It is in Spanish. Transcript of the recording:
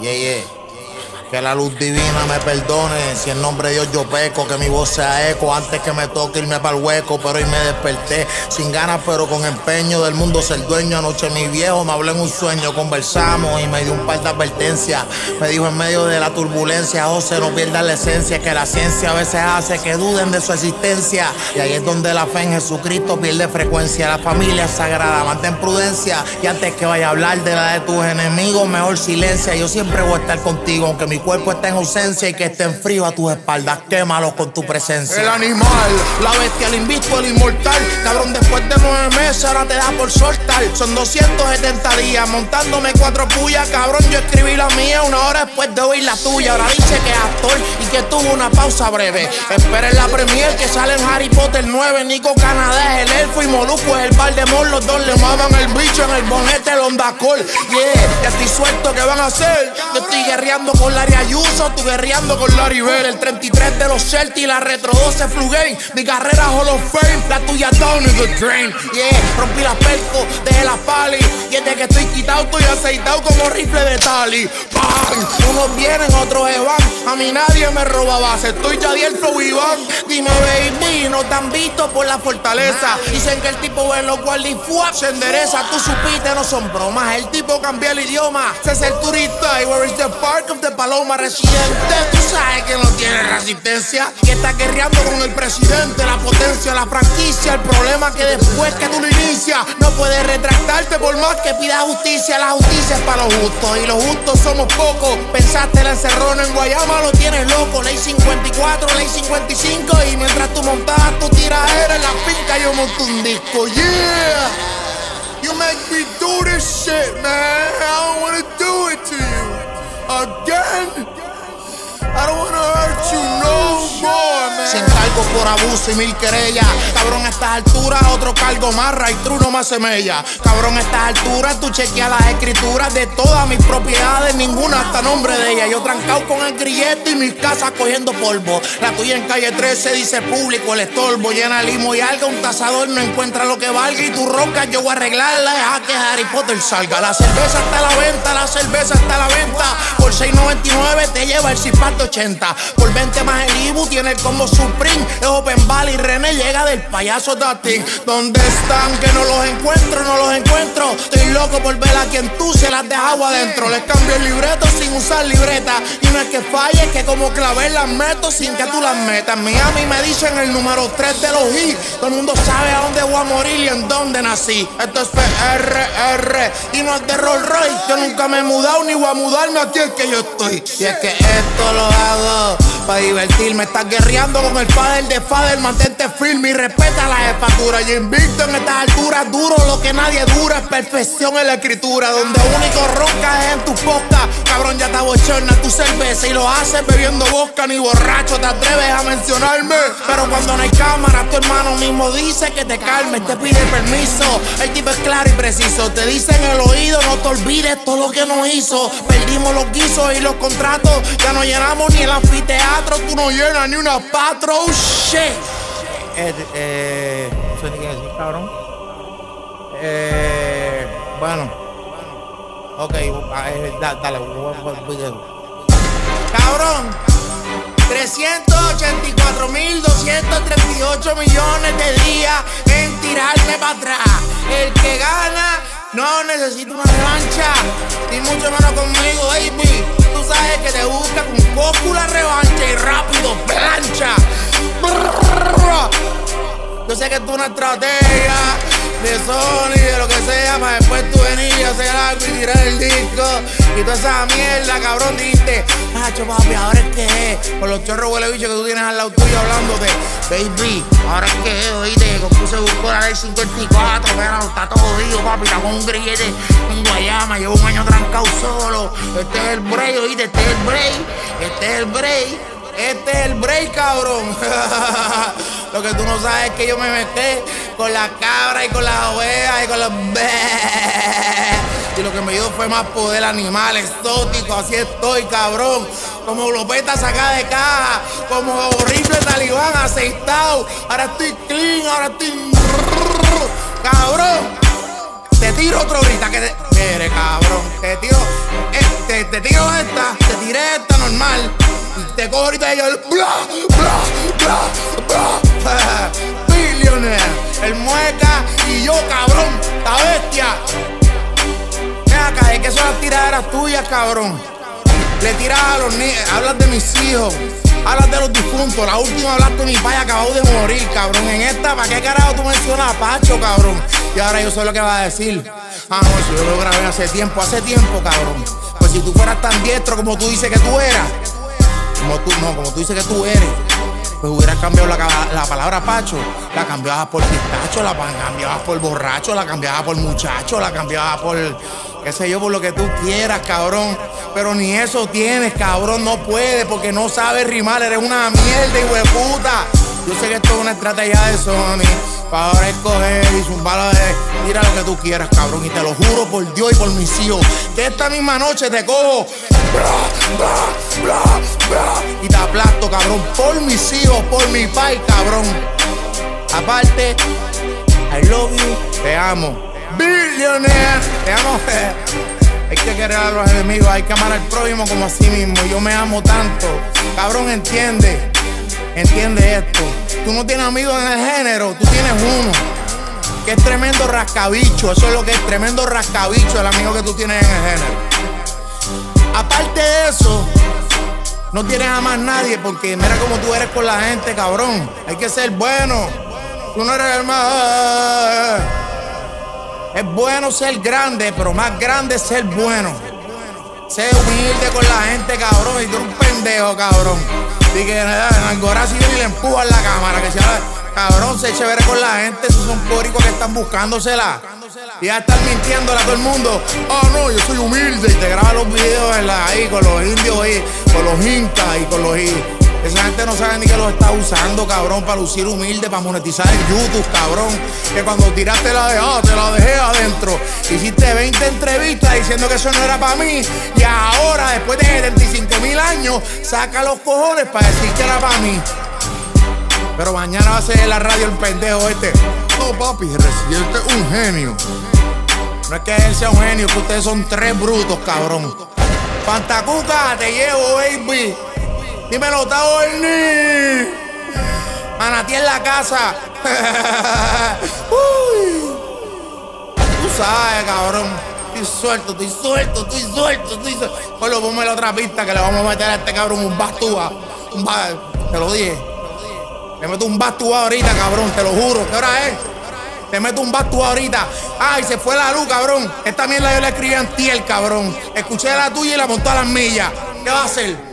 Yeah, yeah. Que la luz divina me perdone. Si en nombre de Dios yo peco, que mi voz sea eco. Antes que me toque irme para el hueco, pero hoy me desperté. Sin ganas, pero con empeño del mundo ser dueño. Anoche mi viejo me habló en un sueño. Conversamos y me dio un par de advertencias. Me dijo en medio de la turbulencia, José, no pierdas la esencia. Que la ciencia a veces hace que duden de su existencia. Y ahí es donde la fe en Jesucristo pierde frecuencia. La familia sagrada, mantén prudencia. Y antes que vaya a hablar de la de tus enemigos, mejor silencia. Yo siempre voy a estar contigo, aunque mi cuerpo esté en ausencia y que esté en frío a tus espaldas. Quémalo con tu presencia. El animal, la bestia, el invicto, el inmortal. Cabrón, después de nueve meses, ahora te da por soltar. Son 270 días montándome cuatro pullas. Cabrón, yo escribí la mía una hora después de oír la tuya. Ahora dice que es actor y que tuvo una pausa breve. Esperen la premier que sale en Harry Potter 9. Nico Canadá es el elfo y Molusco es el Valdemort. Los dos le maman el bicho en el bonete, el Ondacol. Yeah, ya estoy suelto, ¿qué van a hacer? Yo estoy guerreando con Larry Ayuso, tú guerreando con Larry Bell. El 33 de los Celtics, la Retro 12 Flu Game. Mi carrera Hall of Fame, la tuya down in the drain. Yeah, rompí la perco, dejé la pali. Y desde que estoy quitado, estoy aceitado como rifle de tali. ¡Bang! Unos vienen, otros se van. A mí nadie me roba base, estoy ya Flow Iván. Dime, baby, no te han visto por la fortaleza. Dicen que el tipo ve los guardifuap se endereza. Tú supiste, no son bromas. El tipo cambia el idioma. Se hace el turista. Y where is the park of the paloma residente? Tú sabes que no tiene resistencia. Que está guerreando con el presidente. La potencia, la franquicia. El problema que después que tú lo inicias, no puedes retractarte por más que pida justicia. La justicia es para los justos. Y los justos somos pocos. Pensaste la encerrona en Guayama, lo tienes loco. Ley 54, ley 55. Y mientras tú montabas tu tiradera en la finca, yo monto un disco. Yeah. You make me do this shit, man. Por abuso y mil querellas. Cabrón, a estas alturas, otro cargo más, Ray True no más semella. Cabrón, a estas alturas, tú chequeas las escrituras de todas mis propiedades, ninguna hasta nombre de ella. Yo trancado con el grillete y mis casas cogiendo polvo. La tuya en calle 13 dice público, el estorbo, llena limo y algo. Un tasador no encuentra lo que valga y tu ronca yo voy a arreglarla. Deja que Harry Potter salga. La cerveza está a la venta, la cerveza está a la venta. Por 6.99 te lleva el cipato 80. Por 20 más el Ibu tiene el combo Supreme. Es Open Valley, René llega del payaso Dating. ¿Dónde están? Que no los encuentro, no los encuentro. Loco por ver a quien tú se las dejas adentro. Les cambio el libreto sin usar libreta. Y no es que falle, es que como clavé las meto sin que tú las metas. Miami me dicen el número 3 de los hits. Todo el mundo sabe a dónde voy a morir y en dónde nací. Esto es PRR y no es de Rolls Royce. Yo nunca me he mudado ni voy a mudarme aquí es que yo estoy. Y es que esto lo hago para divertirme. Estás guerreando con el fader de fader. Mantente firme y respeta la jefatura. Y invicto en estas alturas, duro lo que nadie dura. Es perfección en la escritura. Donde único ronca es en tu poca. Cabrón, ya te bochorna tu cerveza y lo haces bebiendo vodka. Ni borracho te atreves a mencionarme. Pero cuando no hay cámara, tu hermano mismo dice que te calmes. Te pide permiso. El tipo es claro y preciso. Te dice en el oído, no te olvides todo lo que nos hizo. Perdimos los guisos y los contratos. Ya no llenamos ni el anfiteatro. Tú no llenas ni una patro. Eh. Eh, bueno. Ok, eh, da- dale, voy a- Cabrón. 384.238 millones de días en tirarme para atrás. El que gana no necesita una revancha, ni mucho menos conmigo, baby. Tú sabes que te busca con poco la revancha y rápido, plancha. Yo sé que tú una estrategia de Sony, de lo que sea, para después tú venir a hacer algo y tirar el disco. Y toda esa mierda, cabrón, dijiste, Nacho, papi, ahora es que es. Con los chorros huele bicho que tú tienes al lado tuyo hablándote. Baby, ahora es que es, oíste, que puse buscó la ley 54, pero está todo jodido, papi, está con un grillete en Guayama, llevo un año trancado solo. Este es el break, oíste, este es el break, este es el break. Este es el break, cabrón. Lo que tú no sabes es que yo me metí con la cabra y con las ovejas y con los Y lo que me dio fue más poder animal, exótico. Así estoy, cabrón. Como glopeta sacada de caja. Como rifle talibán aceitado. Ahora estoy clean, ahora estoy. Cabrón. Te tiro otro ahorita que te. Mire, cabrón. Te tiro. Este, te tiro esta. Te tiré esta normal. Te cojo ahorita y yo bla, bla. Billionaire. El mueca y yo, cabrón. La bestia. Acá, es que son las tiraderas tuyas, cabrón. Le tiras a los niños, hablas de mis hijos, hablas de los difuntos. La última hablaste de mi padre acabado de morir, cabrón. En esta, ¿para qué carajo tú mencionas a Pacho, cabrón? Y ahora yo sé lo que va a decir. Ah, no, eso yo lo grabé hace tiempo, hace tiempo, cabrón. Pues si tú fueras tan diestro como tú dices que tú eras, como tú, no, como tú dices que tú eres, pues hubieras cambiado la, la palabra Pacho, la cambiabas por pistacho, la cambiabas por borracho, la cambiabas por muchacho, la cambiabas por qué sé yo, por lo que tú quieras, cabrón. Pero ni eso tienes, cabrón, no puedes porque no sabes rimar, eres una mierda, hijo de puta. Yo sé que esto es una estrategia de Sony. Para ahora escoger y zumbar de. Mira lo que tú quieras, cabrón. Y te lo juro por Dios y por mis hijos. Que esta misma noche te cojo. y te aplasto, cabrón. Por mis hijos, por mi pai, cabrón. Aparte, I love you. Te amo. Billionaire. Te amo. Hay que querer a los enemigos, hay que amar al prójimo como a sí mismo. Yo me amo tanto. Cabrón, entiende. Entiende esto. Tú no tienes amigos en el género, tú tienes uno. Que es tremendo rascabicho. Eso es lo que es tremendo rascabicho, el amigo que tú tienes en el género. Aparte de eso, no tienes a más nadie porque mira cómo tú eres con la gente, cabrón. Hay que ser bueno. Tú no eres el más. Es bueno ser grande, pero más grande es ser bueno. Sé humilde con la gente, cabrón. Y tú eres un pendejo, cabrón. Y que en Algorazi y le empujan la cámara. Que sea, cabrón, sé chévere con la gente. Esos son póricos que están buscándosela. Y ya están mintiéndole a todo el mundo. Oh, no, yo soy humilde. Y te graba los videos ahí con los indios ahí, con los incas y con los. Esa gente no sabe ni que lo está usando, cabrón, para lucir humilde, para monetizar en YouTube, cabrón. Que cuando tiraste la dejaste, te la dejé adentro. Hiciste 20 entrevistas diciendo que eso no era para mí. Y ahora, después de 75 mil años, saca los cojones para decir que era para mí. Pero mañana va a ser en la radio el pendejo este. No, papi, Residente es un genio. No es que él sea un genio, que ustedes son tres brutos, cabrón. Pantacuca, te llevo, baby. Dímelo, Taorni. Manatí en la casa. Uy. Tú sabes, cabrón. Estoy suelto, estoy suelto, estoy suelto, estoy suelto. Solo ponme la otra pista que le vamos a meter a este cabrón un bastúa. Un. Te lo dije. Le meto un bastúa ahorita, cabrón, te lo juro. ¿Qué hora es? Te meto un bastúa ahorita. Ay, se fue la luz, cabrón. Esta mierda yo la escribí en el cabrón. Escuché la tuya y la montó a las millas. ¿Qué va a hacer?